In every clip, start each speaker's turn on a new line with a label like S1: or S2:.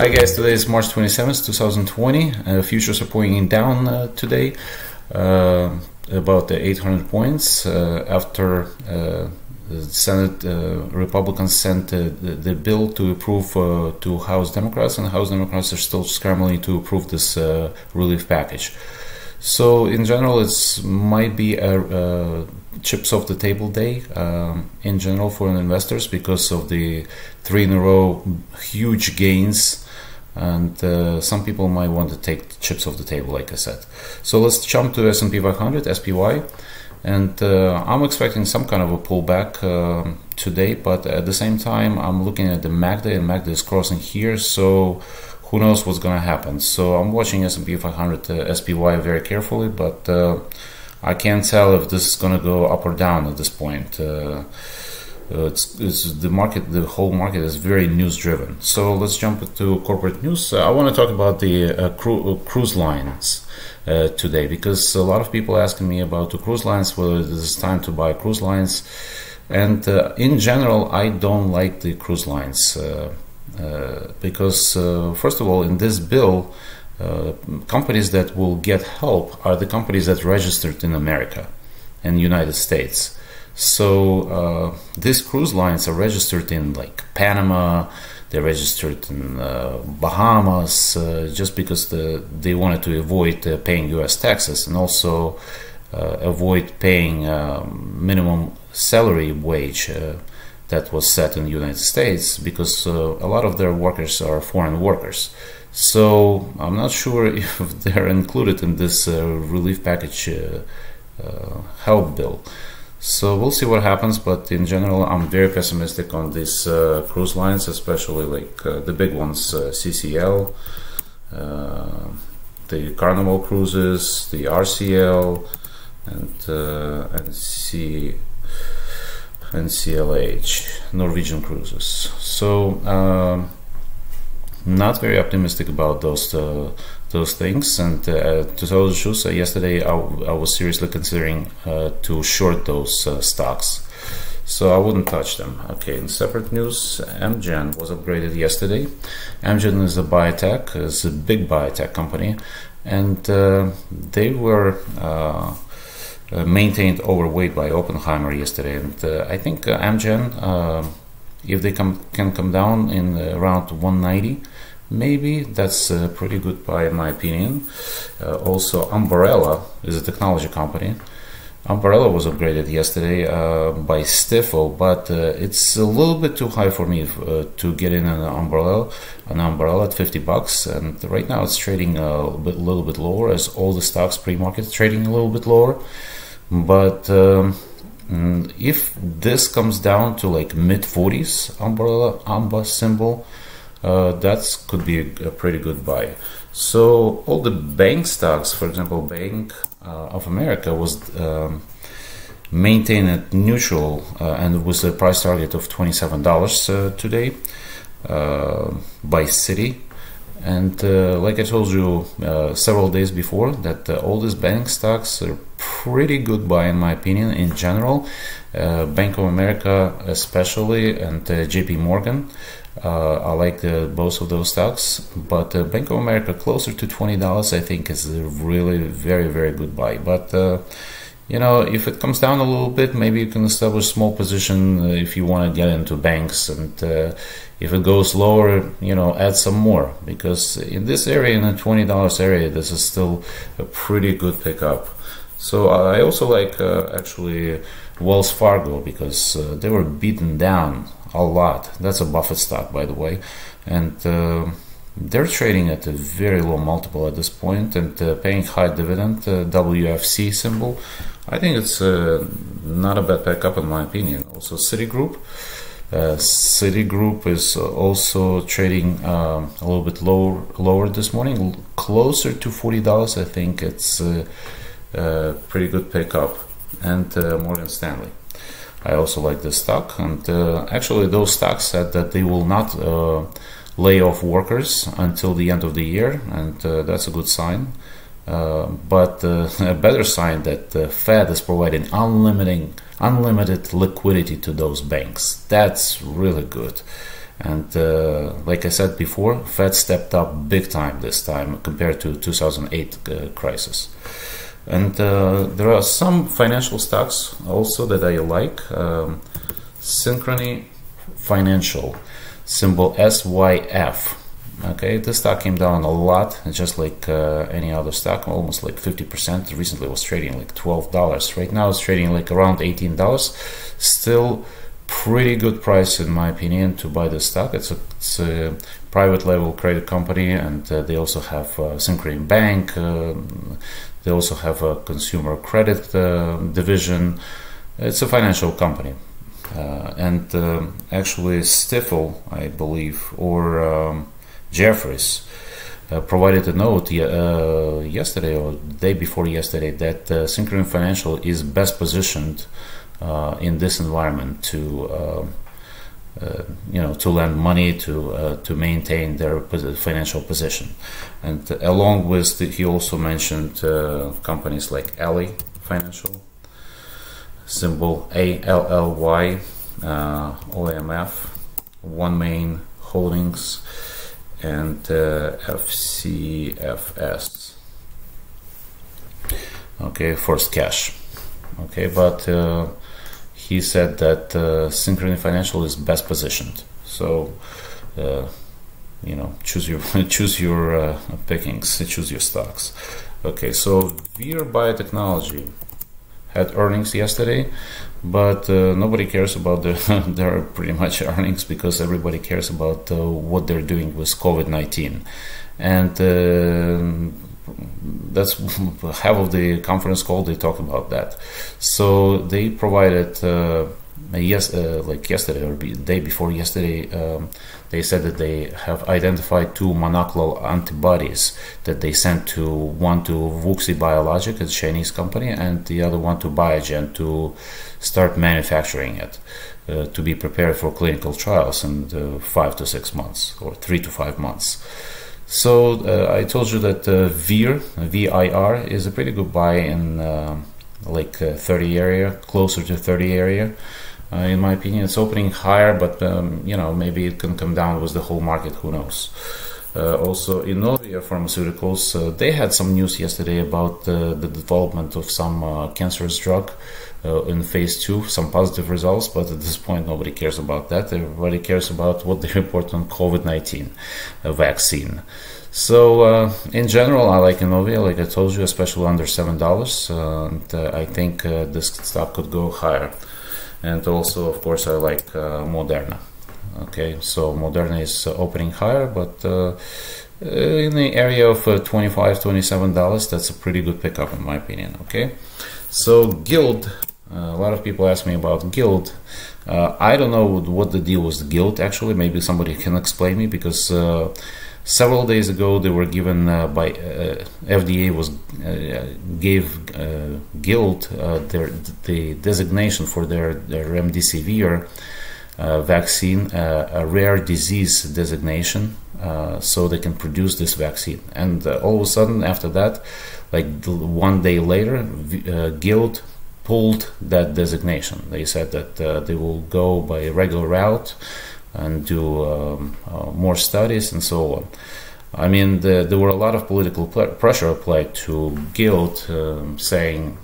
S1: Hi guys, today is March 27th, 2020. Uh, futures are pointing down uh, today, uh, about 800 points uh, after uh, the Senate uh, Republicans sent the, the, bill to approve to House Democrats, and House Democrats are still scrambling to approve this relief package. So in general, it might be a, a, chips off the table day um, in general for investors because of the three in a row huge gains, and uh, some people might want to take chips off the table, like I said. So let's jump to S&P 500 (SPY), and uh, I'm expecting some kind of a pullback uh, today, but at the same time, I'm looking at the MACD, and MACD is crossing here, so who knows what's going to happen. So I'm watching S&P 500 uh, SPY very carefully, but uh, I can't tell if this is going to go up or down at this point. Uh, uh, it's, it's, the market, the whole market is very news driven. So let's jump to corporate news. Uh, I want to talk about the uh, cru- cruise lines. Today because a lot of people asking me about the cruise lines whether it is time to buy cruise lines and in general i don't like the cruise lines because uh, first of all, in this bill, uh, companies that will get help are the companies that registered in America and United States. So uh, these cruise lines are registered in like Panama, they're registered in uh, Bahamas, uh, just because the, they wanted to avoid paying U.S. taxes and also avoid paying um, minimum salary wage that was set in the United States because uh, a lot of their workers are foreign workers. So I'm not sure if they're included in this uh, relief package uh, uh, help bill. So we'll see what happens, but in general, I'm very pessimistic on these uh, cruise lines, especially like uh, the big ones, CCL, the Carnival Cruises, the RCL, and and C and CLH, Norwegian Cruises. So, um, not very optimistic about those uh, those things. And uh, to tell the truth, uh, yesterday I, I, was seriously considering uh, to short those uh, stocks. So I wouldn't touch them. Okay, in separate news, Amgen was upgraded yesterday. Amgen is a biotech, is a big biotech company, and uh, they were maintained overweight by Oppenheimer yesterday, and uh, I think uh, Amgen, if they come, can come down in around 190, maybe that's a pretty good buy in my opinion. also, Ambarella is a technology company. Ambarella was upgraded yesterday uh, by Stifel, but uh, it's a little bit too high for me uh, to get in Ambarella, an umbrella at 50 bucks, and right now it's trading a bit, little bit lower as all the stocks pre-market trading a little bit lower. But um, mm, if this comes down to like mid 40s Ambarella amba symbol, uh, that could be a, a, pretty good buy. So all the bank stocks, for example, Bank uh, of America was um, maintained at neutral uh, and with a price target of $27 uh, today uh, by Citi. And uh, like I told you uh, several days before, that uh, all these bank stocks are pretty good buy in my opinion in general. Uh, Bank of America especially and uh, JP Morgan. Uh, I like both of those stocks, but Bank of America closer to twenty dollars I think is a really very very good buy. But you know, if it comes down a little bit, maybe you can establish small position uh, if you want to get into banks, and uh, if it goes lower, you know, add some more because in this area, in the twenty dollars area, this is still a pretty good pickup. So I also like uh, actually Wells Fargo because uh, they were beaten down a lot. That's a Buffett stock, by the way, and uh, they're trading at a very low multiple at this point and uh, paying high dividend, WFC symbol. I think it's uh, not a bad backup in my opinion. Also, Citigroup. Uh, Citigroup is also trading um, a little bit lower, lower this morning, closer to forty dollars. I think it's a uh, uh, pretty good pickup. And Morgan Stanley. I also like this stock, and actually, those stocks said that they will not lay off workers until the end of the year, and uh, that's a good sign. Uh, but uh, a better sign that the Fed is providing unlimited, unlimited liquidity to those banks. That's really good. And uh, like I said before, Fed stepped up big time this time compared to 2008 uh, crisis. And uh, there are some financial stocks also that I like. Um, Synchrony Financial, symbol SYF. Okay, the stock came down a lot, just like uh, any other stock, almost like 50%. Recently, was trading like $12. Right now, it's trading like around $18. Still pretty good price in my opinion to buy this stock. It's a, it's a private level credit company, and uh, they also have uh, Synchrony Bank. Uh, they also have a consumer credit uh, division. It's a financial company, uh, and um, actually Stifel, I believe, or um, Jefferies. Uh, provided a note uh, yesterday or day before yesterday that uh, Financial is best positioned uh, in this environment to uh, uh, you know to lend money to to maintain their financial position and along with the, he also mentioned companies like Ally Financial symbol ALLY OMF OneMain Holdings and uh, FCFS. Okay, First Cash. Okay, but uh, he said that uh, Synchrony Financial is best positioned. So, you know, choose your choose your uh, pickings, choose your stocks. Okay, so Vir Biotechnology had earnings yesterday, but uh, nobody cares about the, their pretty much earnings because everybody cares about uh, what they're doing with COVID nineteen, and uh, that's half of the conference call they talk about that. So they provided uh, yes uh, like yesterday or the day before yesterday um, they said that they have identified two monoclonal antibodies that they sent to one to Wuxi Biologic, a Chinese company, and the other one to Biogen to start manufacturing it uh, to be prepared for clinical trials in uh, five to six months or three to five months. So uh, I told you that uh, VIR, VIR, is a pretty good buy in uh, like uh, 30 area, closer to 30 area. Uh, in my opinion, it's opening higher, but um, you know maybe it can come down with the whole market. Who knows? Uh, also, Inovio Pharmaceuticals, uh, they had some news yesterday about uh, the development of some uh, cancerous drug uh, in phase two, some positive results, but at this point, nobody cares about that. Everybody cares about what they report on COVID 19 vaccine. So, uh, in general, I like Inovio, like I told you, especially under $7. and I think this stock could go higher. And also, of course, I like Moderna. Okay, so Moderna is uh, opening higher, but uh, uh, in the area of 25 27 dollars that's a pretty good pickup in my opinion okay? So guild uh, a lot of people ask me about guild. Uh, i don't know what the deal was guild actually. Maybe somebody can explain me because uh, several days ago they were given by fda was gave guild their the designation for their, their remdesivir uh, vaccine uh, a rare disease designation uh, so they can produce this vaccine. And uh, all of a sudden, after that, like one day later, uh, Guild pulled that designation. They said that uh, they will go by a regular route and do um, more studies and so on. I mean, the, there were a lot of political pressure applied to Guild, um, saying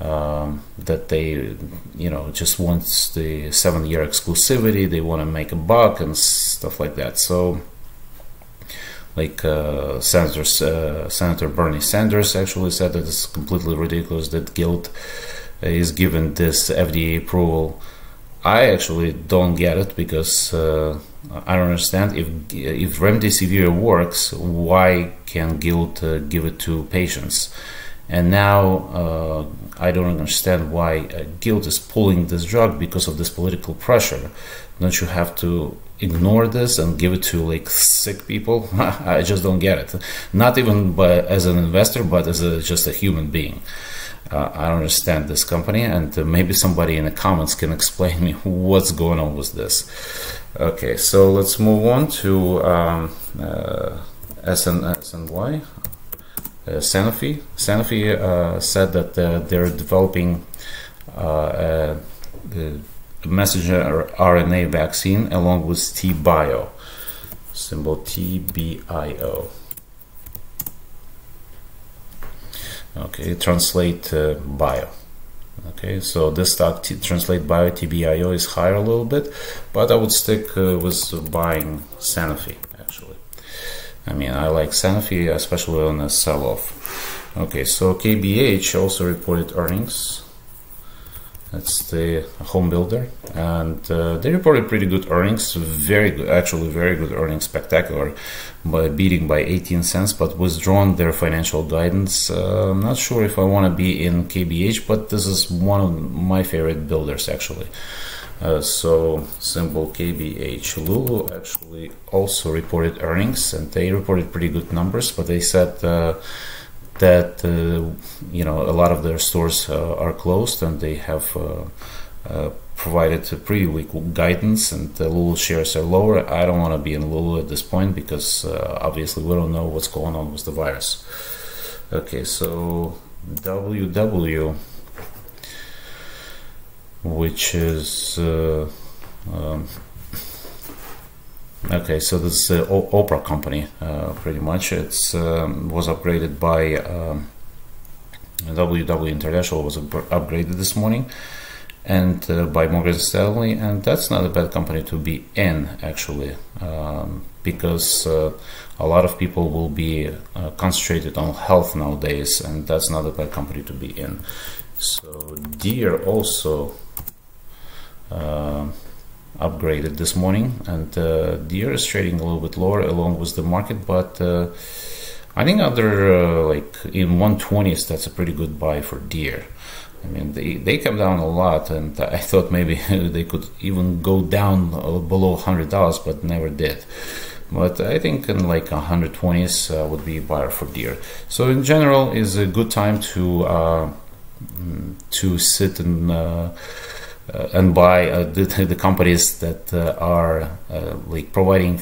S1: um, that they you know just wants the seven year exclusivity they want to make a buck and stuff like that so like uh, Senator uh, Senator Bernie Sanders actually said that it's completely ridiculous that Guild is given this FDA approval. I actually don't get it because uh, I don't understand if if remdesivir works, why can Guild uh, give it to patients? And now uh, I don't understand why uh, Guild is pulling this drug because of this political pressure. Don't you have to ignore this and give it to like sick people? I just don't get it. Not even by, as an investor, but as a, just a human being. Uh, I don't understand this company, and uh, maybe somebody in the comments can explain me what's going on with this. Okay, so let's move on to um, uh, SN, SNY. Uh, Sanofi. Sanofi uh, said that uh, they're developing the messenger RNA vaccine along with TBio, symbol TBIO. Okay, translate uh, bio. Okay, so this stock translate bio TBIO is higher a little bit, but I would stick uh, with buying Sanofi actually. I mean, I like Sanofi, especially on a sell off. Okay, so KBH also reported earnings. That's the home builder, and uh, they reported pretty good earnings. Very good, actually, very good earnings, spectacular, by beating by 18 cents, but withdrawn their financial guidance. Uh, I'm not sure if I want to be in KBH, but this is one of my favorite builders actually. Uh, so symbol KBH Lulu actually also reported earnings, and they reported pretty good numbers, but they said uh, that uh, you know a lot of their stores uh, are closed and they have uh, uh, provided pretty weak guidance and the Lulu shares are lower. I don't want to be in Lulu at this point because obviously we don't know what's going on with the virus. Okay, so WW, which is um, Okay, so this is uh, Oprah company, uh, pretty much. it um, was upgraded by um, WW International was upgraded this morning, and uh, by Morgan Stanley, and that's not a bad company to be in actually, um, because uh, a lot of people will be uh, concentrated on health nowadays, and that's not a bad company to be in. So Deere also. Uh, upgraded this morning, and uh, is trading a little bit lower along with the market, but uh, I think other uh, like in 120s, that's a pretty good buy for Deere. I mean, they, they come down a lot, and I thought maybe they could even go down below $100, but never did. But I think in like 120s uh, would be a buyer for Deere. So in general, is a good time to uh, mm, to sit and uh, uh, and by uh, the, the, companies that uh, are like providing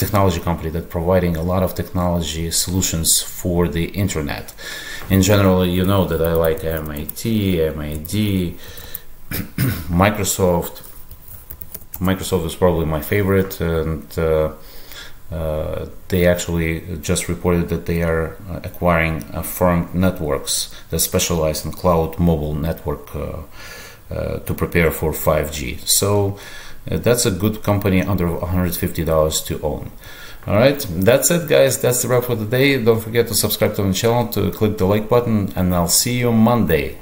S1: technology company that providing a lot of technology solutions for the internet. In general, you know that I like MIT, MID, Microsoft. Microsoft is probably my favorite, and uh, uh, they actually just reported that they are acquiring uh, Affirmed Networks that specialize in cloud mobile network uh, to prepare for 5G. So uh, that's a good company under $150 to own. All right, that's it, guys. That's the wrap for the day. Don't forget to subscribe to the channel, to click the like button, and I'll see you Monday.